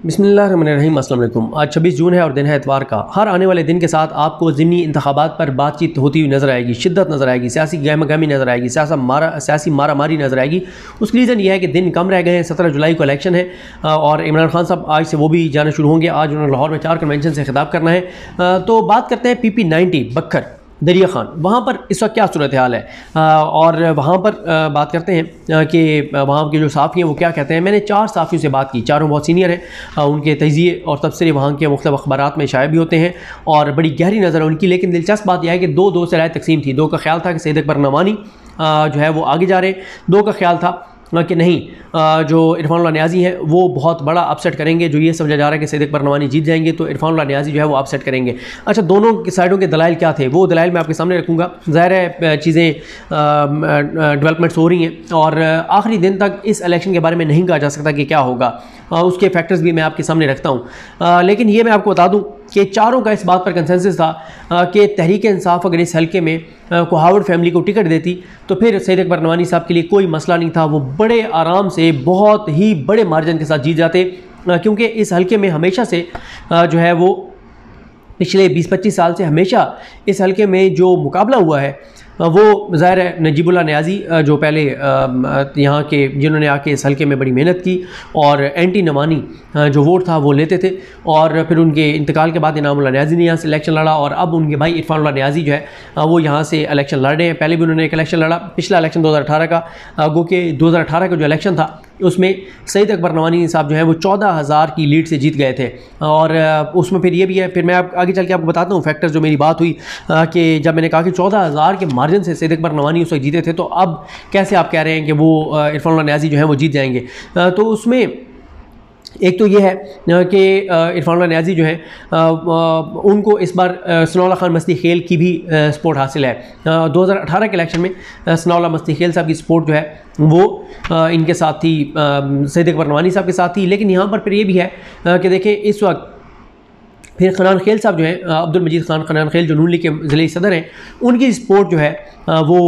बिसमीम अल्लाम आज छब्बीस जून है और दिन है एतवार का। हर आने वाले दिन के साथ आपको ज़मनी इंतबात पर बातचीत होती हुई नज़र आएगी, शिद्दत नज़र आएगी, सियासी गहम गहमी नज़र आएगी, सियासा मारा, सियासी मारा मारी नज़र आएगी। उसकी रीज़न यह है कि दिन कम रह गए हैं, सत्रह जुलाई को इलेक्शन है और इमरान खान साहब आज से वो भी जाना शुरू होंगे। आज उन्होंने लाहौर में चार कन्वेंशन से खिताब करना है। तो बात करते हैं पी पी नाइन्टी बखर दरिया खान। वहाँ पर इस वक्त क्या सूरत हाल है? और वहाँ पर बात करते हैं कि वहाँ के जो साफ़ी हैं, वो क्या कहते हैं? मैंने चार साफ़ियों से बात की, चारों बहुत सीनियर हैं उनके तजिए और तबसरे वहाँ के मुख्त अखबार में शाये भी होते हैं, और बड़ी गहरी नज़र उनकी, लेकिन दिलचस्प बात यह है कि दो दो से राय तकसीम थी, दो का ख्याल था कि सैद अकबर नवानी जो है वो आगे जा रहे दो का ख्याल था कि नहीं जो इरफान न्याजी है, वो बहुत बड़ा अपसेट करेंगे, जो ये समझा जा रहा है कि सैद अकबर नवानी जीत जाएँगे तो इरफान न्याजी जो है वो अपसेट करेंगे। अच्छा दोनों साइडों के दलाइल क्या थे? वो दलाइल मैं आपके सामने रखूँगा। ज़ाहिर है चीज़ें डेवलपमेंट्स हो रही हैं, और आखिरी दिन तक इस इलेक्शन के बारे में नहीं कहा जा सकता कि क्या होगा। उसके फैक्टर्स भी मैं आपके सामने रखता हूँ। लेकिन ये मैं आपको बता दूँ कि चारों का इस बात पर कंसेंसस था कि तहरीक इंसाफ अगर इस हल्के में कोहावड़ फैमिली को टिकट देती तो फिर सैद अकबर नवानी साहब के लिए कोई मसला नहीं था। वो बड़े आराम से, बहुत ही बड़े मार्जिन के साथ जीत जाते क्योंकि इस हल्के में हमेशा से जो है वो पिछले 20-25 साल से हमेशा इस हल्के में जो मुकाबला हुआ है वो ज़ाहिर है नजीबुल्ला न्याजी जो पहले यहाँ के, जिन्होंने आके इस हल्के में बड़ी मेहनत की और एंटी नमानी जो वोट था वो लेते थे और फिर उनके इंतकाल के बाद इनामुल्ला न्याजी ने यहाँ से इलेक्शन लड़ा और अब उनके भाई इरफान न्याजी जो है वो यहाँ से इलेक्शन लड़ रहे हैं। पहले भी उन्होंने एक इलेक्शन लड़ा, पिछला इलेक्शन दो का गो के दो का जो इलेक्शन था उसमें सईद अकबर नवानी साहब जो है वो चौदह हज़ार की लीड से जीत गए थे। और उसमें फिर ये भी है, फिर मैं आप, आगे चल के आपको बताता हूँ फैक्टर्स जो मेरी बात हुई कि जब मैंने कहा कि चौदह हज़ार के मार्जिन से सैद अकबर नवानी उस वक्त जीते थे तो अब कैसे आप कह रहे हैं कि वो इरफान न्याजी जो है वो जीत जाएँगे? तो उसमें एक तो ये है कि इरफान न्याजी जो है उनको इस बार सनौला खान मस्ती खेल की भी सपोर्ट हासिल है। 2018 के इलेक्शन में सनौला मस्ती खेल साहब की सपोर्ट जो है, वो इनके साथ थी सैद अकबर नवानी साहब के साथ थी। लेकिन यहाँ पर फिर ये भी है कि देखें इस वक्त फिर खनान खेल साहब जो हैं अब्दुल मजीद खान, खनान खेल जो नून लीग के ज़िले सदर हैं, उनकी सपोर्ट जो है वो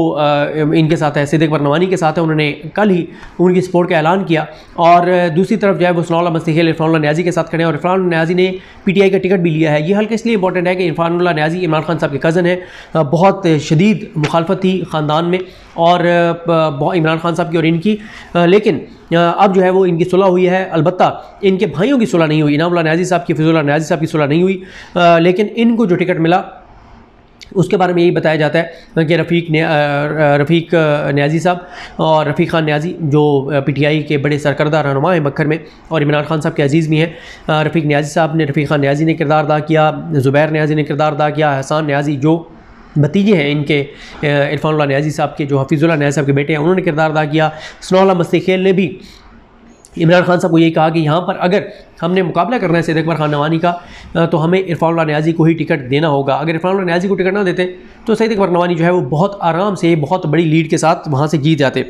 इनके साथ है, सिद्दीक बरनवानी के साथ है, उन्होंने कल ही उनकी सपोर्ट का ऐलान किया। और दूसरी तरफ़ जो है, वो सनौला मस्तिखेल इरफान न्याजी के साथ खड़े हैं और इरफान न्याजी ने पीटीआई का टिकट भी लिया है। ये हल्का इसलिए इंपॉर्टेंट है कि इरफान न्याजी, इमरान खान साहब के कज़न है। बहुत शदीद मुखालफत थी ख़ानदान में। और इमरान खान साहब की और इनकी। लेकिन अब जो है वो इनकी सुलह हुई है। अलबत् इनके भाइयों की सुलह नहीं हुई। इनामुल्ला न्याजी साहब की फिजुल्ला न्याजी साहब की सुलह नहीं हुई। लेकिन इनको जो टिकट मिला, उसके बारे में यही बताया जाता है कि रफ़ीक ने रफ़ीक न्याजी साहब और रफ़ीक खान न्याजी, जो पीटीआई के बड़े सरकर्दा रहनुमा हैं मक्खर में और इमरान खान साहब के अज़ीज़ भी हैं। रफ़ीक न्याजी साहब ने, रफ़ीक खान न्याजी ने किरदार अदा किया, ज़ुबैर न्याजी ने किरदार अदा किया, हसान न्याजी, जो भतीजे हैं इनके इरफान न्याजी साहब के, जो हफीज़ुल्ला न्याजी साहब के बेटे हैं, उन्होंने किरदार अदा किया। सनौला मस्ती खेल ने भी इमरान खान साहब को यही कहा कि यहाँ पर अगर हमने मुकाबला करना है सैद अकबर खान नवानी का तो हमें इरफान न्याजी को ही टिकट देना होगा। अगर इरफान न्याजी को टिकट ना देते तो सैद अकबर नवानी जो है वो बहुत आराम से, बहुत बड़ी लीड के साथ वहाँ से जीत जाते।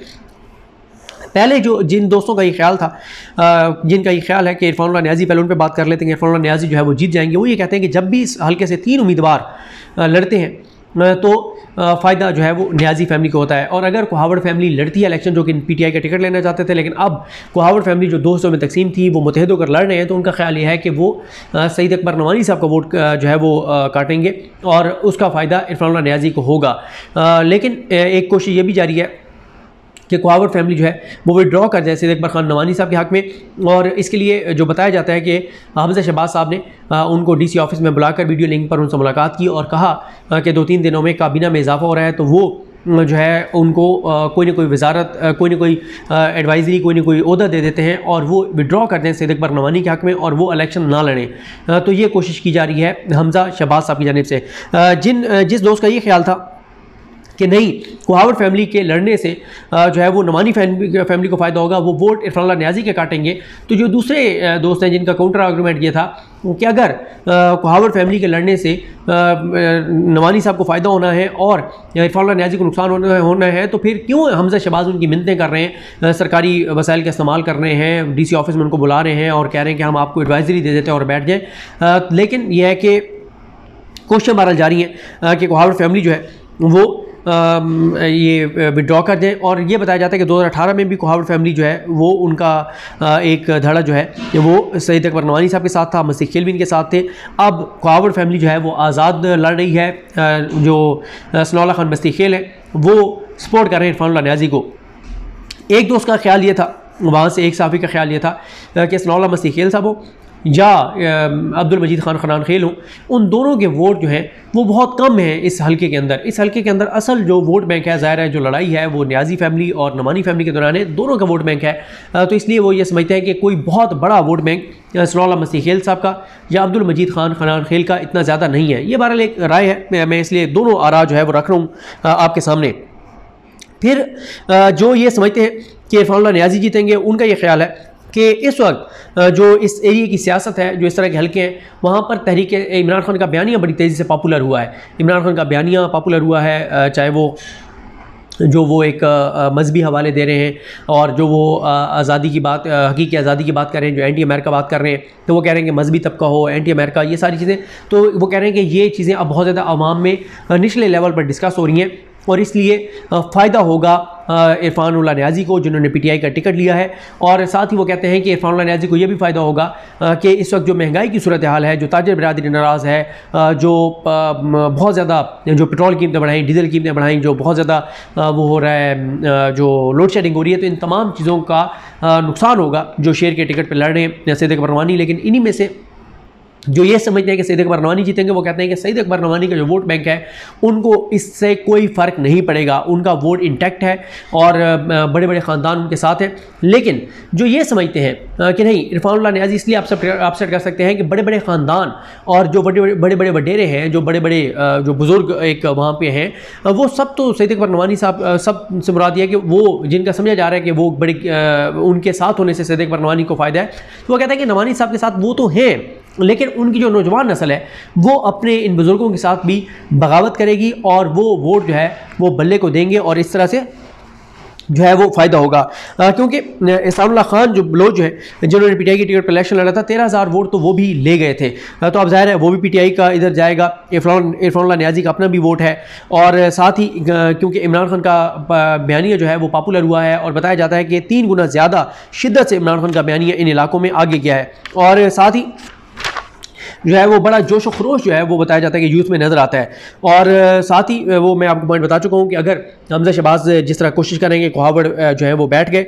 पहले जो, जिन दोस्तों का ये ख्याल था जिनका ये ख्याल है कि इरफान न्याजी पहले उन पर बात कर लेते हैं इरफान न्याजी जो है वो जीत जाएँगे, वो ये कहते हैं कि जब भी इस हल्के से तीन उम्मीदवार लड़ते हैं तो फ़ायदा जो है वो न्याजी फैमिली को होता है। और अगर कोहावड़ फैमिली लड़ती है इलेक्शन, जो कि पीटीआई का टिकट लेना चाहते थे, लेकिन अब कोहावड़ फैमिली जो दोस्तों में तकसीम थी, वो मुतहद होकर लड़ रहे हैं तो उनका ख्याल ये है कि वो सईद अकबर नवानी साहब का वोट जो है वो काटेंगे। और उसका फ़ायदा इरफान न्याजी को होगा। लेकिन एक कोशिश ये भी जारी है कि कोवर फैमिली जो है, वो विड्रॉ कर जाए सैद अकबर खान नवानी साहब के हक में। और इसके लिए जो बताया जाता है कि हमजा शहबाज साहब ने उनको डीसी ऑफ़िस में बुलाकर वीडियो लिंक पर उनसे मुलाकात की और कहा कि दो तीन दिनों में काबीना में इजाफा हो रहा है तो वो जो है, उनको कोई ना कोई वजारत कोई ना कोई एडवाइजरी कोई ना कोई अहदा दे देते हैं और वो विड्रॉ करते हैं सैद अकबर नवानी के हक में और वो इलेक्शन ना लड़ें। तो ये कोशिश की जा रही है हमजा शहबाज साहब की जानब से। जिन जिस दोस्त का ये ख्याल था कि नहीं कुहावट फैमिली के लड़ने से जो है वो नमानी फैमिली को फ़ायदा होगा, वो वोट इरफान न्याजी के काटेंगे। तो जो दूसरे दोस्त हैं जिनका काउंटर आर्गूमेंट ये था, कि अगर कुहावट फैमिली के लड़ने से नवानी साहब को फ़ायदा होना है और इरफान न्याजी को नुकसान होना होना है तो फिर क्यों हमजा शबाज उनकी मिनतें कर रहे हैं सरकारी वसाइल का इस्तेमाल कर रहे हैं डी सी ऑफ़िस में उनको बुला रहे हैं और कह रहे हैं कि हम आपको एडवाइजरी दे देते हैं और बैठ जाएँ। लेकिन यह है कि क्वेश्चन बहरहाल जारी है कि कुहावट फैमिली जो है, वो ये विड्रॉ कर दें। और ये बताया जाता है कि 2018 में भी कोहावड़ फैमिली जो है, वो उनका एक धड़ा जो है वो सईद अकबर नवानी साहब के साथ था मसीह खेल भी इनके साथ थे। अब कोहावड़ फैमिली जो है, वो आज़ाद लड़ रही है जो सनौला खान मस्ती खेल है, वो सपोर्ट कर रहे हैं इरफान न्याजी को। एक दोस्त का ख्याल ये था, वहाँ से एक साफ़ी का ख्याल ये था कि सनौला मसीह खेल साहब हो। या अब्दुल मजीद खान खनान खेल हूँ, उन दोनों के वोट जो हैं, वो बहुत कम हैं इस हलके के अंदर। इस हलके के अंदर असल जो वोट बैंक है, ज़ाहिर है जो लड़ाई है, वो न्याजी फैमिली और नमानी फैमिली के दौरान है, दोनों का वोट बैंक है। तो इसलिए वो ये समझते हैं कि कोई बहुत बड़ा वोट बैंक सनौला मसीह खेल साहब का या अब्दुल मजीद खान खनान खेल का इतना ज़्यादा नहीं है। ये बहरहाल एक राय है, मैं इसलिए दोनों आरा जो है वो रख रहा हूँ आपके सामने। फिर जो ये समझते हैं कि इरफान न्याजी जीतेंगे, उनका ये ख्याल है कि इस वक्त जो इस एरिए की सियासत है, जो इस तरह के हल्के हैं, वहाँ पर तहरीक इमरान खान का बयानिया बड़ी तेज़ी से पॉपुलर हुआ है। इमरान खान का बयानिया पॉपुलर हुआ है चाहे वो, जो वो एक मजहबी हवाले दे रहे हैं और जो वो आज़ादी की बात हकीकी आज़ादी की बात कर रहे हैं, जो एंटी अमेरिका बात कर रहे हैं तो वो कह रहे हैं कि मजहबी तबका हो, एंटी अमेरिका, ये सारी चीज़ें तो वो कह रहे हैं कि ये चीज़ें अब बहुत ज़्यादा आवाम में निचले लेवल पर डिस्कस हो रही हैं। और इसलिए फ़ायदा होगा इरफान उल्ला न्याजी को, जिन्होंने पीटीआई का टिकट लिया है। और साथ ही वो कहते हैं कि इरफान उल्ला न्याजी को यह भी फ़ायदा होगा कि इस वक्त जो महँगाई की सूरत हाल है, जो ताजर बरदरी नाराज़ है जो बहुत ज़्यादा, जो पेट्रोल कीमतें बढ़ाई, डीजल कीमतें बढ़ाई, जो बहुत ज़्यादा वो हो रहा है जो लोड शेडिंग हो रही है तो इन तमाम चीज़ों का नुकसान होगा, जो शेयर के टिकट पर लड़ रहे हैं सैद अकबर लेकिन इन्हीं में से जो ये समझते हैं कि सईद अकबर नवानी जीतेंगे, वो कहते हैं कि सईद अकबर नवानी का जो वोट बैंक है, उनको इससे कोई फ़र्क नहीं पड़ेगा। उनका वोट इंटैक्ट है और बड़े बड़े ख़ानदान उनके साथ हैं। लेकिन जो ये समझते हैं कि नहीं इरफान न्याजी इसलिए आप सब आपसेट कर सकते हैं कि बड़े बड़े ख़ानदान और जो बड़े बड़े बड़े वडेरे हैं, जो बड़े बड़े जो बुज़ुर्ग एक वहाँ पर हैं वो सब तो सईद अकबर नवानी साहब सबसे मुराद है कि वो, जिनका समझा जा रहा है कि वो बड़े उनके साथ होने से सईद अकबर नवानी को फ़ायदा है तो वो कहते हैं कि नवानी साहब के साथ वो तो हैं, लेकिन उनकी जो नौजवान नस्ल है, वो अपने इन बुज़ुर्गों के साथ भी बगावत करेगी और वो वोट जो है, वो बल्ले को देंगे और इस तरह से जो है वो फ़ायदा होगा। क्योंकि इसानुल्लाह खान जो लोग जो है, जिन्होंने पीटीआई की टिकट पर इलेक्शन लड़ा था, तेरह हज़ार वोट तो वो भी ले गए थे। तो अब ज़ाहिर है वो भी पीटीआई का इधर जाएगा, इरफान इरफान न्याजी का अपना भी वोट है। और साथ ही क्योंकि इमरान खान का बयानिया जो है, वो पॉपुलर हुआ है और बताया जाता है कि तीन गुना ज़्यादा शिद्दत से इमरान खान का बयानिया इन इलाकों में आगे गया है। और साथ ही जो है वो बड़ा जोश खरोश जो है वो बताया जाता है कि यूथ में नज़र आता है। और साथ ही वो मैं आपको पॉइंट बता चुका हूँ कि अगर हमजा शहबाज जिस तरह कोशिश करेंगे कोहावड़ जो है वो बैठ गए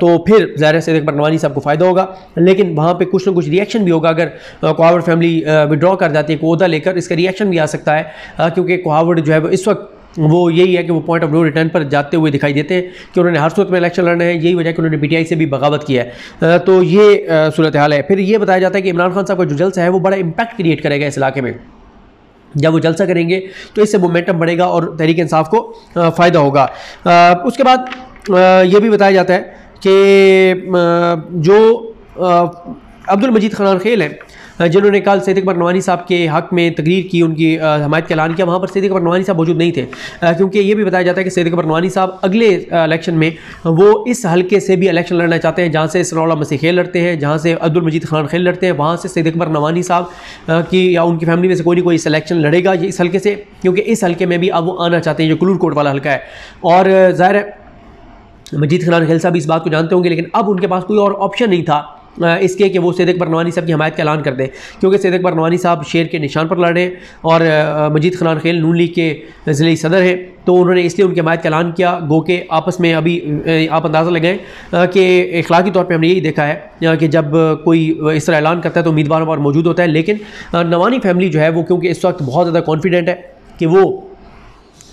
तो फिर ज़ाहिर से एक नवानी साहब को फ़ायदा होगा। लेकिन वहाँ पर कुछ ना कुछ रिएक्शन भी होगा अगर कोहावड़ फैमिली विड्रॉ कर जाती है कोदा लेकर इसका रिएक्शन भी आ सकता है क्योंकि कोहावड़ जो है वो इस वक्त वो यही है कि वो पॉइंट ऑफ़ नो रिटर्न पर जाते हुए दिखाई देते हैं कि उन्होंने हर सूरत में इलेक्शन लड़ना है, यही वजह कि उन्होंने पीटीआई से भी बगावत किया है। तो ये सूरत हाल है। फिर ये बताया जाता है कि इमरान खान साहब का जो जलसा है, वो बड़ा इंपैक्ट क्रिएट करेगा इस इलाके में। जब वो जलसा करेंगे तो इससे मोमेंटम बढ़ेगा और तहरीक इंसाफ को फ़ायदा होगा। उसके बाद ये भी बताया जाता है कि जो अब्दुल मजीद खान खेल है जिन्होंने कल सैद अकबर नवानी साहब के हक़ में तकरीर की, उनकी हमायत का ऐलान किया, वहाँ पर सैद अकबर नवानी साहब मौजूद नहीं थे। क्योंकि ये भी बताया जाता है कि सैद अकबर नवानी साहब अगले इलेक्शन में वो इस हल्के से भी इलेक्शन लड़ना चाहते हैं, जहाँ से सरोला मसीह खेल लड़ते हैं, जहाँ से अब्दुल मजीद खान खेल लड़ते हैं, वहाँ से सैद अकबर नवानी साहब की या उनकी फैमिली में से कोई ना कोई इलेक्शन लड़ेगा इस हल्के से, क्योंकि इस हल्के में भी अब वो आना चाहते हैं, जो कुलूर कोट वाला हल्का है। और ज़ाहिर है, मजीद खान खेल साहब इस बात को जानते होंगे, लेकिन अब उनके पास कोई और ऑप्शन नहीं था। इसके कि वो सैद अकबर नवानी साहब की हमायत का ऐलान कर दें। क्योंकि सैद अकबर नवानी साहब शेर के निशान पर लड़े और मजीद खनान खेल नून लीग के ज़िले सदर हैं तो उन्होंने इसलिए उनकी हमायत का ऐलान किया। गो के आपस में अभी आप अंदाज़ा लगाएँ कि अखलाकी तौर पर हमने यही देखा है कि जब कोई इस तरह ऐलान करता है तो उम्मीदवारों पर मौजूद होता है। लेकिन नवानी फैमिली जो है वो क्योंकि इस वक्त बहुत ज़्यादा कॉन्फिडेंट है कि वो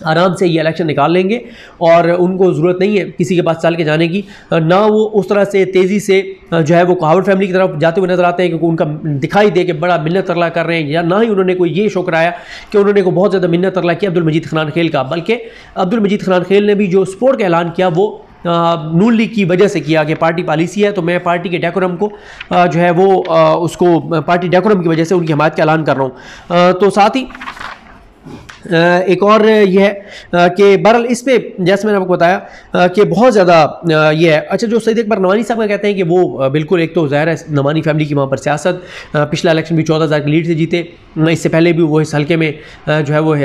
आराम से ये इलेक्शन निकाल लेंगे और उनको ज़रूरत नहीं है किसी के पास चल के जाने की। ना वो उस तरह से तेज़ी से, जो है वो कहावट फैमिली की तरफ़ जाते हुए नज़र आते हैं क्योंकि उनका दिखाई दे कि बड़ा मिन्नत तरला कर रहे हैं। या ना ही उन्होंने कोई ये शो कराया कि उन्होंने को बहुत ज़्यादा मिन्नत तरला किया अब्दुल मजीद खान खेल का, बल्कि अब्दुल मजीद खान खेल ने भी जो स्पोर्ट का ऐलान किया वो नून लीग की वजह से किया। कि पार्टी पॉलिसी है तो मैं पार्टी के डेकोरम को जो है वो उसको पार्टी डेकोरम की वजह से उनकी हमायत का ऐलान कर रहा हूँ। तो साथ ही एक और ये है कि बहरल इस पर जैसे मैंने आपको बताया कि बहुत ज़्यादा ये है। अच्छा जो सईद अकबर नवानी साहब का कहते हैं कि वो बिल्कुल एक तो ज़ाहिर है, नवानी फैमिली की वहाँ पर सियासत पिछला इलेक्शन भी चौदह हज़ार की लीड से जीते। इससे पहले भी वो इस हल्के में जो है वो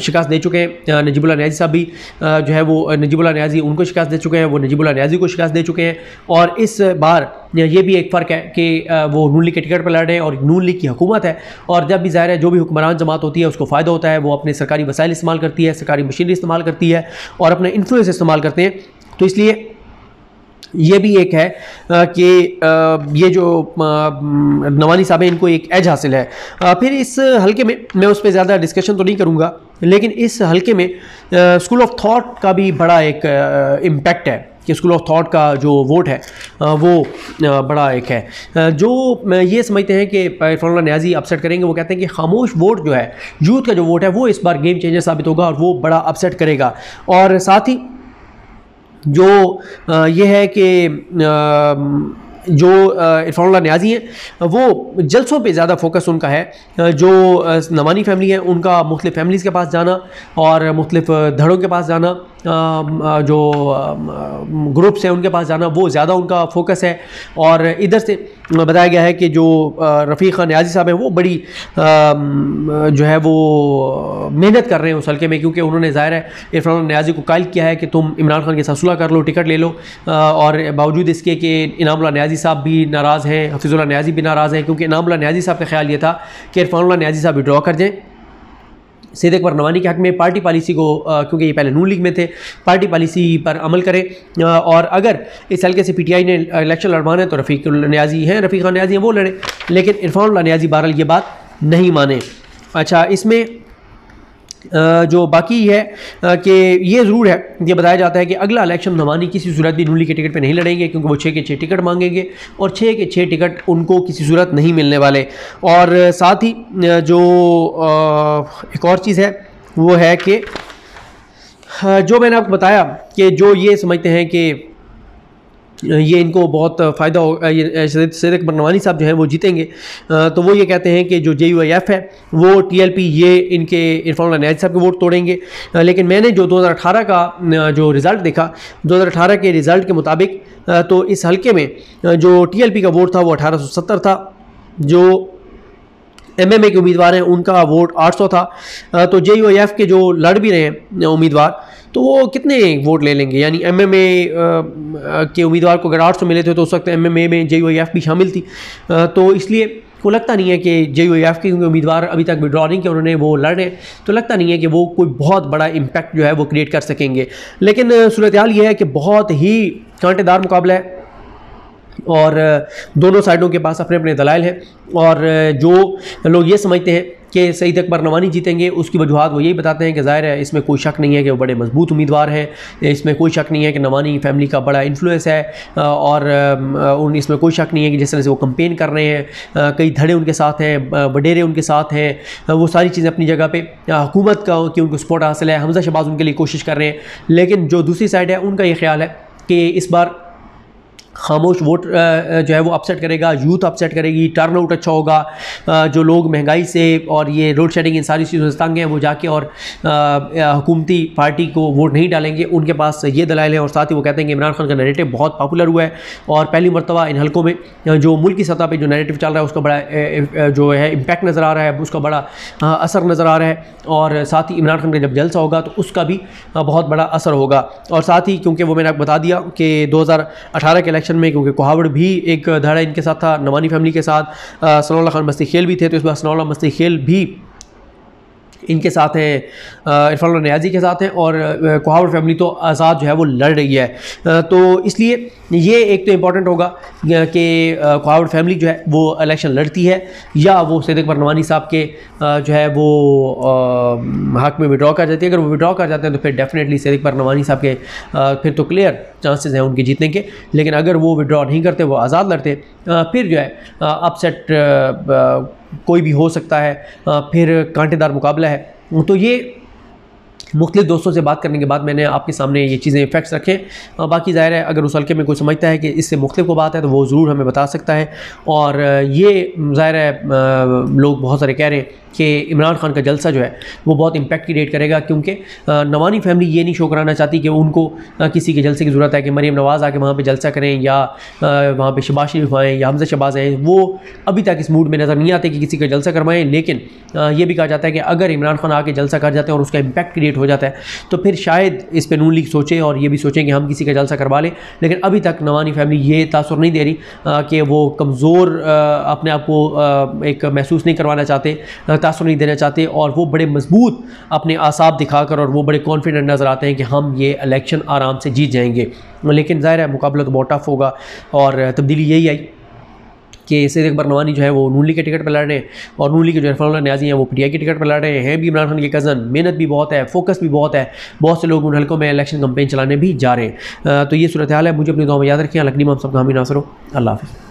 शिकस्त दे चुके हैं। नजीबुल्ला न्याजी साहब भी जो है वो नजीबुल्ला न्याजी उनको शिकस्त दे चुके हैं, वो नजीबुल्ला न्याजी को शिकस्त दे चुके हैं। और इस बार ये भी एक फ़र्क है कि वो नून लीग के टिकट पर लड़ रहे हैं और नून लीग की हुकूमत है। और जब भी ज़ाहिर है, जो भी हुक्मरान जमात होती है, उसको फ़ायदा होता है। वो अपने सरकारी वसाइल इस्तेमाल करती है, सरकारी मशीनरी इस्तेमाल करती है और अपने इन्फ्लुएंस इस्तेमाल करते हैं। तो इसलिए ये भी एक है कि ये जो नवानी साहब हैं, इनको एक एज हासिल है। फिर इस हल्के में, मैं उस पर ज़्यादा डिस्कशन तो नहीं करूँगा, लेकिन इस हल्के में स्कूल ऑफ़ थॉट का भी बड़ा एक इम्पैक्ट है। कि स्कूल ऑफ़ थॉट का जो वोट है वो बड़ा एक है। जो ये समझते हैं कि इरफान न्याजी अपसेट करेंगे, वो कहते हैं कि खामोश वोट जो है यूथ का जो वोट है, वो इस बार गेम चेंजर साबित होगा और वो बड़ा अपसेट करेगा। और साथ ही, जो ये है कि जो इरफान न्याजी हैं, वो जलसों पे ज़्यादा फोकस उनका है। जो नवानी फैमिली है, उनका मुख्तलिफ़ फैमिलीज़ के पास जाना और मुख्तलिफ़ धड़ों के पास जाना। जो ग्रुप्स हैं उनके पास जाना, वो ज़्यादा उनका फोकस है। और इधर से बताया गया है कि जो रफ़ी खान न्याजी साहब हैं, वो बड़ी जो है वो, मेहनत कर रहे हैं उस हल्के में, क्योंकि उन्होंने ज़ाहिर है इरफान न्याजी को कायल किया है कि तुम इमरान खान के साथ सुलह कर लो, टिकट ले लो। और बावजूद इसके कि इनामुल्ला न्याजी साहब भी नाराज़ हैं हफीज़ुल्ला न्याजी भी नाराज़ हैं, क्योंकि इनामुल्ला न्याजी साहब का ख्याल ये था कि इरफान न्याजी साहब विड्रॉ कर जाएँ सैद अकबर नवानी के हक में पार्टी पॉलिसी को क्योंकि ये पहले नून लीग में थे, पार्टी पॉलिसी पर अमल करें। और अगर इस हल्के से पीटीआई ने इलेक्शन लड़वाना है तो रफ़ीक न्याजी हैं रफ़ी खान न्याजी हैं, वो लड़ें। लेकिन इरफान न्याजी बहरल ये बात नहीं माने। अच्छा इसमें जो बाकी है कि ये ज़रूर है, ये बताया जाता है कि अगला इलेक्शन नवानी किसी सूरत भी नूली के टिकट पे नहीं लड़ेंगे, क्योंकि वो छः के छः टिकट मांगेंगे और छः के छः टिकट उनको किसी सूरत नहीं मिलने वाले। और साथ ही जो एक और चीज़ है, वो है कि जो मैंने आपको बताया कि जो ये समझते हैं कि ये इनको बहुत फ़ायदा हो ये सैद अकबर नवानी साहब जो हैं वो जीतेंगे। तो वो ये कहते हैं कि जो जे यू आई एफ़ है, वो टी एल पी ये इनके इरफान नयाज साहब के वोट तोड़ेंगे। लेकिन मैंने जो 2018 का जो रिज़ल्ट देखा 2018 के रिज़ल्ट के मुताबिक तो इस हल्के में जो टी एल पी का वोट था वो अठारह सौ सत्तर था, जो एम एम ए के उम्मीदवार हैं उनका वोट 800 था। तो जे यू आई एफ़ के जो लड़ भी रहे हैं उम्मीदवार तो वो कितने वोट ले लेंगे? यानी एम एम के उम्मीदवार को अगर आठ सौ मिले थे तो उस वक्त एम एम ए में जे भी शामिल थी। तो इसलिए को लगता नहीं है कि जे यू एफ़ के उम्मीदवार अभी तक विड्रॉ नहीं किया उन्होंने वो लड़ रहे हैं। तो लगता नहीं है कि वो कोई बहुत बड़ा इम्पैक्ट जो है वो क्रिएट कर सकेंगे। लेकिन सूरत हाल ये है कि बहुत ही कांटेदार मुकाबला है और दोनों साइडों के पास अपने अपने दलाइल हैं और जो लोग ये समझते हैं कि सईद अकबर नवानी जीतेंगे, उसकी वजूहत वो यही बताते हैं कि ज़ाहिर है इसमें कोई शक नहीं है कि वो बड़े मज़बूत उम्मीदवार हैं। इसमें कोई शक नहीं है कि नवानी फैमिली का बड़ा इन्फ्लुएंस है और उन, इसमें कोई शक नहीं है कि जिस तरह से वो कंपेन कर रहे हैं कई धड़े उनके साथ हैं वडेरे उनके साथ हैं वो सारी चीज़ें अपनी जगह पर हुकूमत का, कि उनको सपोर्ट हासिल है। हमजा शबाज उनके लिए कोशिश कर रहे हैं, लेकिन जो दूसरी साइड है, उनका ये ख्याल है कि इस बार खामोश वोट जो है वो अपसेट करेगा यूथ अपसेट करेगी टर्न आउट अच्छा होगा जो लोग महँगाई से और ये रोड शेडिंग इन सारी चीज़ों से तंग हैं, वो जाके और हुकूमती पार्टी को वोट नहीं डालेंगे, उनके पास ये दलाइल हैं और साथ ही वो कहते हैं कि इमरान खान का नैरेटिव बहुत पॉपुलर हुआ है और पहली मरतबा इन हल्कों में जो मुल्क की सतह पर जो नैरेटिव चल रहा है, उसका बड़ा जो है इम्पैक्ट नज़र आ रहा है, उसका बड़ा असर नज़र आ रहा है और साथ ही इमरान खान का जब जलसा होगा तो उसका भी बहुत बड़ा असर होगा और साथ ही क्योंकि वो मैंने आपको बता दिया कि दो के इलेक्शन में, क्योंकि कोहावड़ भी एक धारा इनके साथ था, नवानी फैमिली के साथ सनौला खान मस्ती खेल भी थे तो इस बार सनौला मस्ती खेल भी इनके साथ हैं इरफान न्याजी के साथ हैं और कोहावर फैमिली तो आज़ाद जो है वो लड़ रही है। तो इसलिए ये एक तो इंपॉर्टेंट होगा कि कोहावर फैमिली जो है वो इलेक्शन लड़ती है या वो सैद अकबर नवानी साहब के जो है वो हक में विड्रॉ कर जाती है। अगर वो विड्रॉ कर जाते हैं तो फिर डेफिनेटली सैद अकबर नवानी साहब के फिर तो क्लियर चांसेस हैं उनके जीतने के। लेकिन अगर वो विड्रॉ नहीं करते, वो आज़ाद लड़ते फिर जो है अपसेट कोई भी हो सकता है फिर कांटेदार मुकाबला है। तो ये मुख्तु दोस्तों से बात करने के बाद मैंने आपके सामने ये चीज़ें फैक्ट्स रखे। बाकी ज़ाहिर है, अगर उस हल्के में कोई समझता है कि इससे मुख्तु को बात है तो वो ज़रूर हमें बता सकता है। और ये ज़ाहिर है लोग बहुत सारे कह रहे हैं कि इमरान खान का जलसा जो है, वो बहुत इम्पैक्ट क्रिएट करेगा, क्योंकि नवानी फैमिली ये नहीं शो कराना चाहती कि उनको किसी के जलसे की ज़रूरत है कि मरीम नवाज़ आके वहाँ पर जलसा करें या वहाँ पर शबाज शरीफ आएँ या हमजा शबाज आएँ। वो अभी तक इस मूड में नज़र नहीं आते कि किसी का जलसा करवाएँ, लेकिन ये भी कहा जाता है कि अगर इमरान खान आके जलसा कर जाते हैं और उसका इम्पैक्ट क्रिएट हो जाता है। तो फिर शायद इस पर नून लीग सोचे और ये भी सोचें कि हम किसी का जलसा करवा लें, लेकिन अभी तक नवानी फैमिली ये तासर नहीं दे रही कि वो कमज़ोर अपने आप को एक महसूस नहीं करवाना चाहते तासर नहीं देना चाहते और वो बड़े मज़बूत अपने आसाब दिखाकर और वो बड़े कॉन्फिडेंट नज़र आते हैं कि हम ये इलेक्शन आराम से जीत जाएँगे। लेकिन ज़ाहिर है मुकाबला तो बहुत टफ होगा और तब्दीली यही आई। कि सैद अकबर नवानी जो है वो नून लीग के टिकट पर लड़ रहे हैं और नून लीग के जो इरफान न्याजी हैं, वो पी के टिकट पर लड़ रहे हैं। भी इमरान खान के कज़न मेहनत भी बहुत है, फोकस भी बहुत है। बहुत से लोग उन हल्कों में इलेक्शन कंपेन चलाने भी जा रहे हैं। तो ये सूरत हाल है, मुझे अपनी गाँव में याद रखें। लकनी माम सब हामी नासर अल्लाह हाफ़